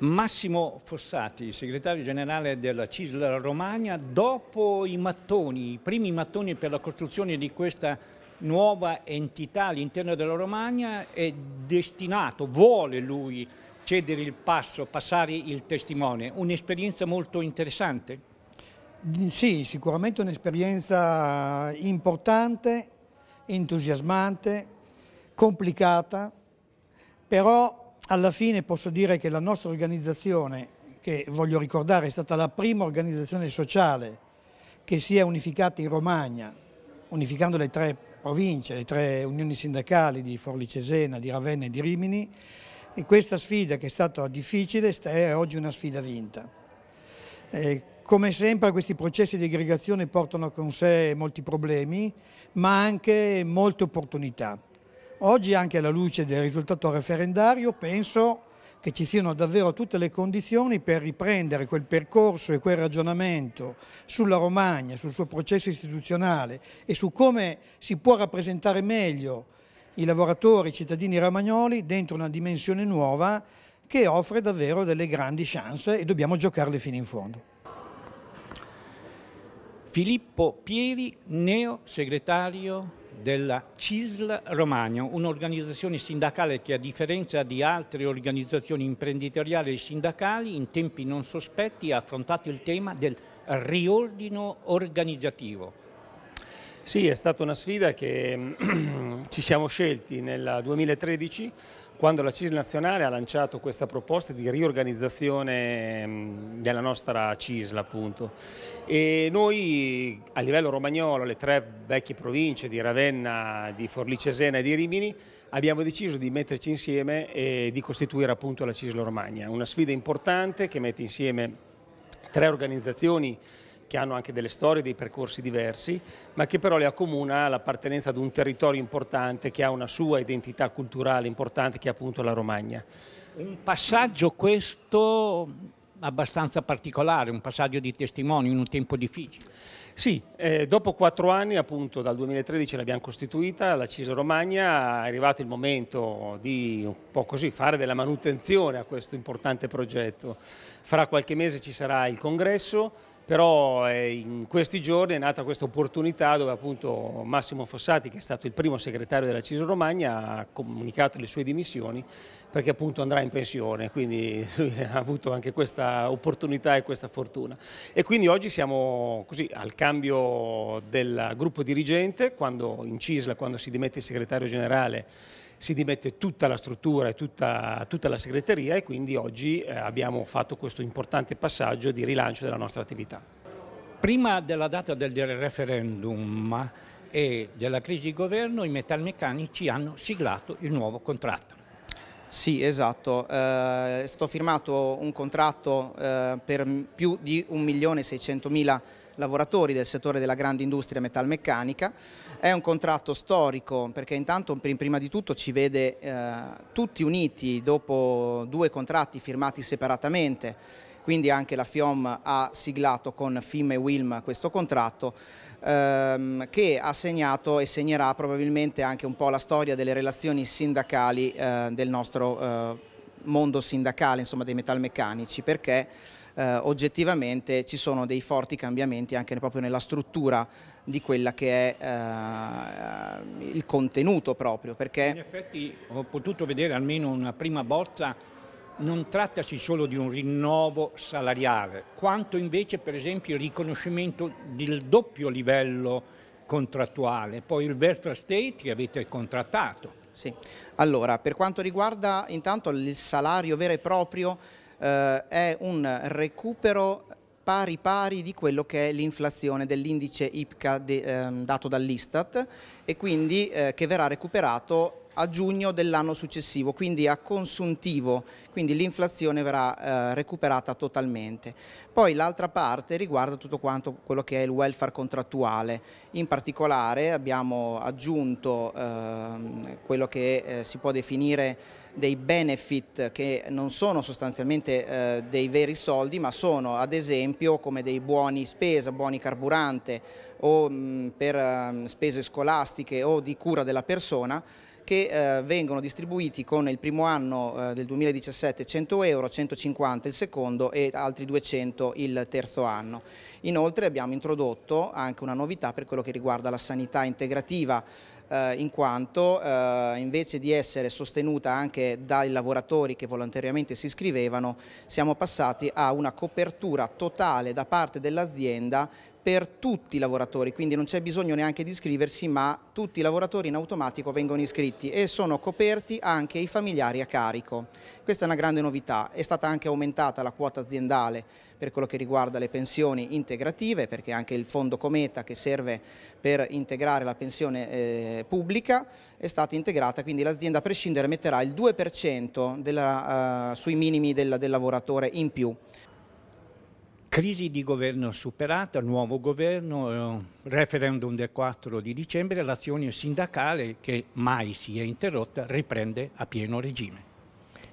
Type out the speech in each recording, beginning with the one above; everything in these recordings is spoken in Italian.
Massimo Fossati, segretario generale della CISL Romagna, dopo i mattoni, i primi mattoni per la costruzione di questa nuova entità all'interno della Romagna, è destinato, vuole lui cedere il passo, passare il testimone. Un'esperienza molto interessante? Sì, sicuramente un'esperienza importante, entusiasmante, complicata, però alla fine posso dire che la nostra organizzazione, che voglio ricordare è stata la prima organizzazione sociale che si è unificata in Romagna, unificando le tre province, le tre unioni sindacali di Forli Cesena, di Ravenna e di Rimini, e questa sfida che è stata difficile è oggi una sfida vinta. Eh, come sempre questi processi di aggregazione portano con sé molti problemi, ma anche molte opportunità. Oggi anche alla luce del risultato referendario penso che ci siano davvero tutte le condizioni per riprendere quel percorso e quel ragionamento sulla Romagna, sul suo processo istituzionale e su come si può rappresentare meglio i lavoratori, i cittadini romagnoli dentro una dimensione nuova che offre davvero delle grandi chance e dobbiamo giocarle fino in fondo. Filippo Pieri, neo segretario della CISL Romagna, un'organizzazione sindacale che a differenza di altre organizzazioni imprenditoriali e sindacali in tempi non sospetti ha affrontato il tema del riordino organizzativo. Sì, è stata una sfida che ci siamo scelti nel 2013 quando la CISL nazionale ha lanciato questa proposta di riorganizzazione della nostra CISL appunto. E noi a livello romagnolo, le tre vecchie province di Ravenna, di Forlì Cesena e di Rimini abbiamo deciso di metterci insieme e di costituire appunto la CISL Romagna, una sfida importante che mette insieme tre organizzazioni che hanno anche delle storie, dei percorsi diversi, ma che però le accomuna l'appartenenza ad un territorio importante che ha una sua identità culturale importante che è appunto la Romagna. Un passaggio questo abbastanza particolare, un passaggio di testimoni in un tempo difficile. Sì, eh, dopo quattro anni, appunto dal 2013 l'abbiamo costituita, la CISO Romagna, è arrivato il momento di un po' così fare della manutenzione a questo importante progetto. Fra qualche mese ci sarà il congresso, però eh, in questi giorni è nata questa opportunità dove appunto Massimo Fossati, che è stato il primo segretario della CISO Romagna, ha comunicato le sue dimissioni perché appunto andrà in pensione, quindi ha avuto anche questa opportunità e questa fortuna. E quindi oggi siamo così al cambio del gruppo dirigente, quando in CISLA, quando si dimette il segretario generale, si dimette tutta la struttura e tutta, tutta la segreteria e quindi oggi eh, abbiamo fatto questo importante passaggio di rilancio della nostra attività. Prima della data del referendum e della crisi di governo i metalmeccanici hanno siglato il nuovo contratto. Sì, esatto. Eh, è stato firmato un contratto eh, per più di 1.600.000 lavoratori del settore della grande industria metalmeccanica. È un contratto storico perché intanto prima di tutto ci vede eh, tutti uniti dopo due contratti firmati separatamente. Quindi anche la FIOM ha siglato con FIM e WILM questo contratto ehm, che ha segnato e segnerà probabilmente anche un po' la storia delle relazioni sindacali eh, del nostro eh, mondo sindacale, insomma dei metalmeccanici, perché eh, oggettivamente ci sono dei forti cambiamenti anche proprio nella struttura di quella che è eh, il contenuto proprio. Perché... In effetti ho potuto vedere almeno una prima bozza non trattasi solo di un rinnovo salariale, quanto invece per esempio il riconoscimento del doppio livello contrattuale, poi il welfare state che avete contrattato. Sì, allora per quanto riguarda intanto il salario vero e proprio eh, è un recupero pari pari di quello che è l'inflazione dell'indice IPCA de, eh, dato dall'Istat e quindi eh, che verrà recuperato a giugno dell'anno successivo, quindi a consuntivo, quindi l'inflazione verrà eh, recuperata totalmente. Poi l'altra parte riguarda tutto quanto quello che è il welfare contrattuale, in particolare abbiamo aggiunto eh, quello che eh, si può definire dei benefit che non sono sostanzialmente eh, dei veri soldi ma sono ad esempio come dei buoni spesa, buoni carburante o mh, per uh, spese scolastiche o di cura della persona che eh, vengono distribuiti con il primo anno eh, del 2017 100 euro, 150 il secondo e altri 200 il terzo anno. Inoltre abbiamo introdotto anche una novità per quello che riguarda la sanità integrativa eh, in quanto eh, invece di essere sostenuta anche dai lavoratori che volontariamente si iscrivevano siamo passati a una copertura totale da parte dell'azienda per tutti i lavoratori, quindi non c'è bisogno neanche di iscriversi, ma tutti i lavoratori in automatico vengono iscritti e sono coperti anche i familiari a carico. Questa è una grande novità, è stata anche aumentata la quota aziendale per quello che riguarda le pensioni integrative, perché anche il fondo Cometa che serve per integrare la pensione eh, pubblica è stata integrata, quindi l'azienda a prescindere metterà il 2% della, uh, sui minimi del, del lavoratore in più. Crisi di governo superata, nuovo governo, eh, referendum del 4 di dicembre, l'azione sindacale che mai si è interrotta riprende a pieno regime.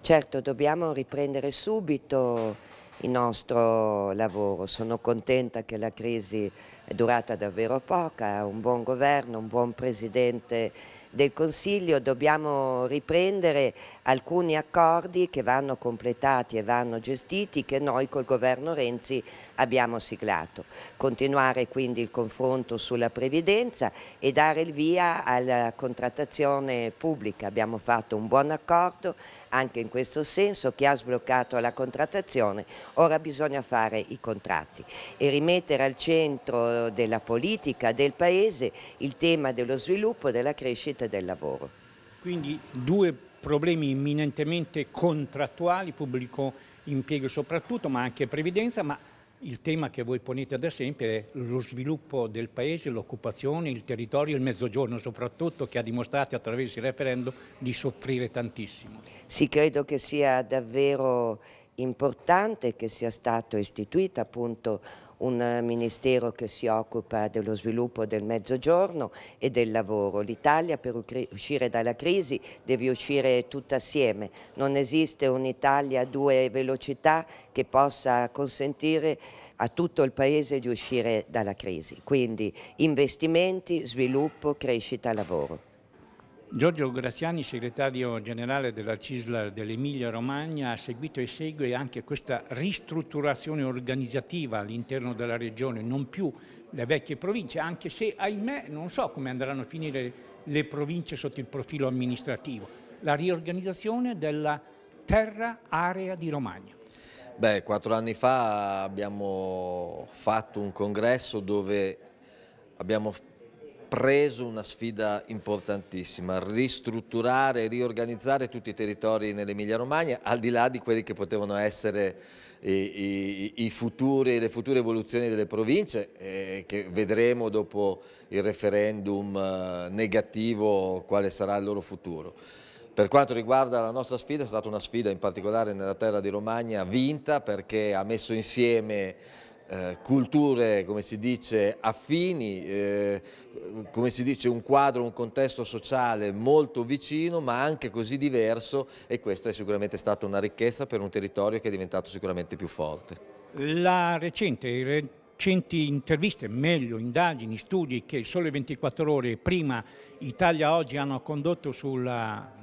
Certo, dobbiamo riprendere subito il nostro lavoro. Sono contenta che la crisi è durata davvero poca, un buon governo, un buon presidente del Consiglio dobbiamo riprendere alcuni accordi che vanno completati e vanno gestiti che noi col governo Renzi abbiamo siglato. Continuare quindi il confronto sulla previdenza e dare il via alla contrattazione pubblica. Abbiamo fatto un buon accordo anche in questo senso, chi ha sbloccato la contrattazione, ora bisogna fare i contratti e rimettere al centro della politica del Paese il tema dello sviluppo, della crescita e del lavoro. Quindi due problemi imminentemente contrattuali, pubblico impiego soprattutto, ma anche previdenza, ma il tema che voi ponete da esempio è lo sviluppo del paese, l'occupazione, il territorio, il mezzogiorno soprattutto, che ha dimostrato attraverso il referendum di soffrire tantissimo. Sì, credo che sia davvero importante che sia stato istituito appunto un ministero che si occupa dello sviluppo del mezzogiorno e del lavoro. L'Italia per uscire dalla crisi deve uscire tutta assieme, non esiste un'Italia a due velocità che possa consentire a tutto il Paese di uscire dalla crisi. Quindi investimenti, sviluppo, crescita, lavoro. Giorgio Graziani, segretario generale della CISLA dell'Emilia Romagna, ha seguito e segue anche questa ristrutturazione organizzativa all'interno della regione, non più le vecchie province, anche se ahimè non so come andranno a finire le province sotto il profilo amministrativo, la riorganizzazione della terra area di Romagna. Beh, quattro anni fa abbiamo fatto un congresso dove abbiamo preso una sfida importantissima, ristrutturare riorganizzare tutti i territori nell'Emilia Romagna, al di là di quelli che potevano essere i, i, i futuri, le future evoluzioni delle province, eh, che vedremo dopo il referendum eh, negativo quale sarà il loro futuro. Per quanto riguarda la nostra sfida, è stata una sfida in particolare nella terra di Romagna vinta perché ha messo insieme eh, culture, come si dice, affini, eh, come si dice, un quadro, un contesto sociale molto vicino ma anche così diverso e questa è sicuramente stata una ricchezza per un territorio che è diventato sicuramente più forte. La recente recenti interviste, meglio indagini, studi che sole 24 ore prima Italia Oggi hanno condotto sul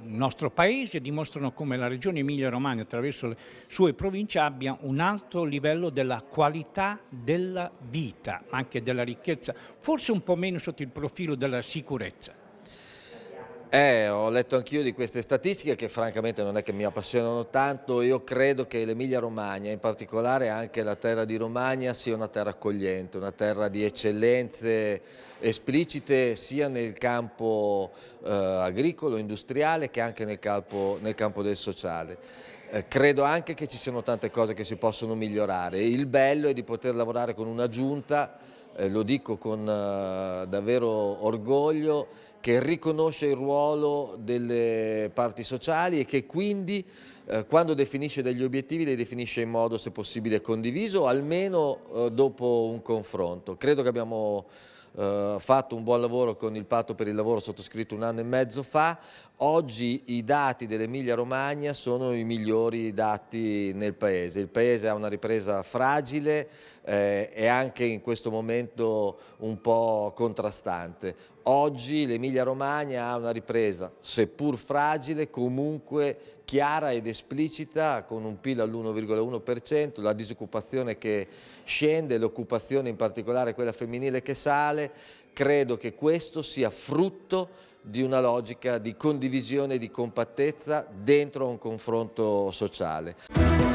nostro paese dimostrano come la regione Emilia-Romagna attraverso le sue province abbia un alto livello della qualità della vita, anche della ricchezza, forse un po' meno sotto il profilo della sicurezza. Eh, ho letto anch'io di queste statistiche che francamente non è che mi appassionano tanto, io credo che l'Emilia Romagna, in particolare anche la terra di Romagna, sia una terra accogliente, una terra di eccellenze esplicite sia nel campo eh, agricolo, industriale che anche nel campo, nel campo del sociale. Eh, credo anche che ci siano tante cose che si possono migliorare, il bello è di poter lavorare con una giunta, eh, lo dico con eh, davvero orgoglio, che riconosce il ruolo delle parti sociali e che quindi eh, quando definisce degli obiettivi li definisce in modo se possibile condiviso o almeno eh, dopo un confronto. Credo che abbiamo eh, fatto un buon lavoro con il patto per il lavoro sottoscritto un anno e mezzo fa, oggi i dati dell'Emilia Romagna sono i migliori dati nel Paese. Il Paese ha una ripresa fragile eh, e anche in questo momento un po' contrastante. Oggi l'Emilia Romagna ha una ripresa, seppur fragile, comunque chiara ed esplicita, con un PIL all'1,1%, la disoccupazione che scende, l'occupazione in particolare quella femminile che sale, credo che questo sia frutto di una logica di condivisione e di compattezza dentro un confronto sociale.